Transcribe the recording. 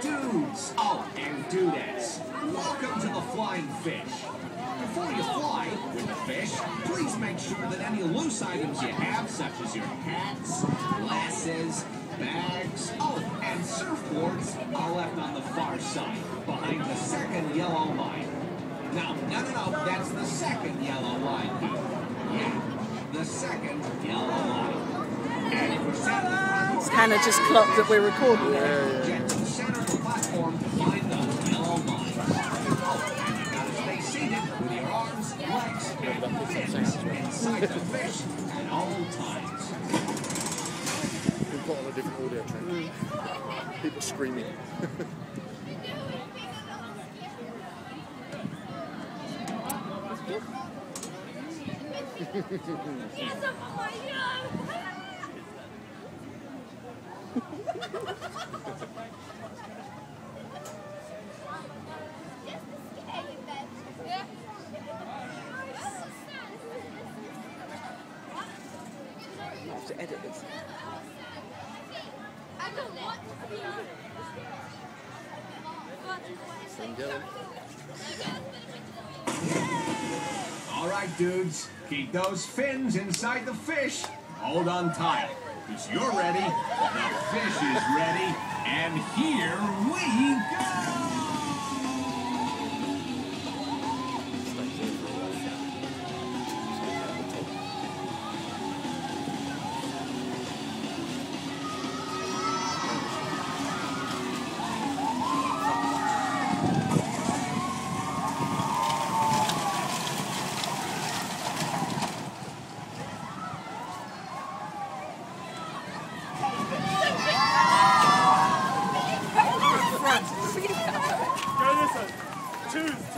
dudes, oh, and dudettes. Welcome to the Flying Fish. Before you fly with the fish, please make sure that any loose items you have, such as your hats, glasses, bags, oh, and surfboards, are left on the far side, behind the second yellow line. Now, no, no, no, that's the second yellow line. Yeah, the second yellow line. And if you're sat in the front, It's kind of just clocked that we're recording it. Platform to find the yellow line. And you gotta stay seated with your arms, legs, and fins inside the fish at all times. We've got on a different audio track. People screaming. Have to edit this. All right, dudes, keep those fins inside the fish. Hold on tight, because you're ready, the fish is ready, and here we go! Front. Go